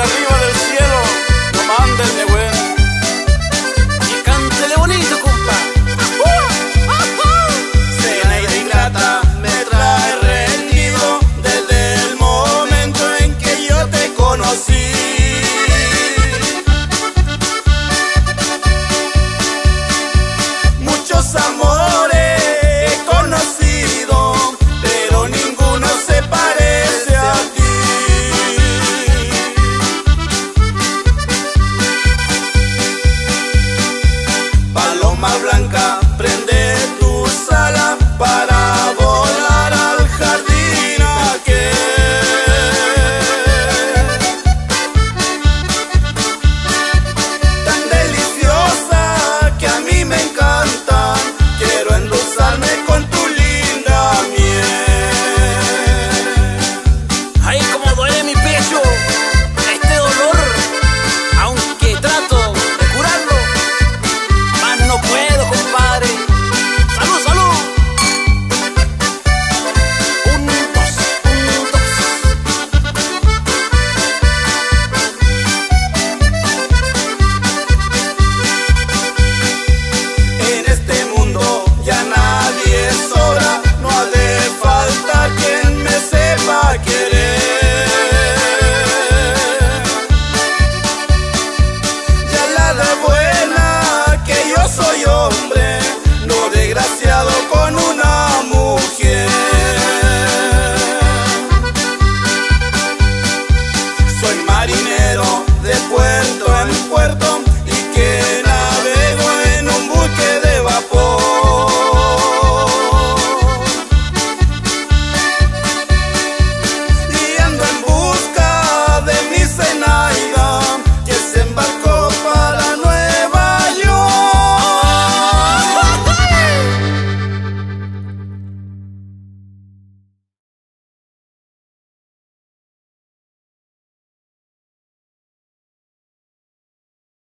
arriba.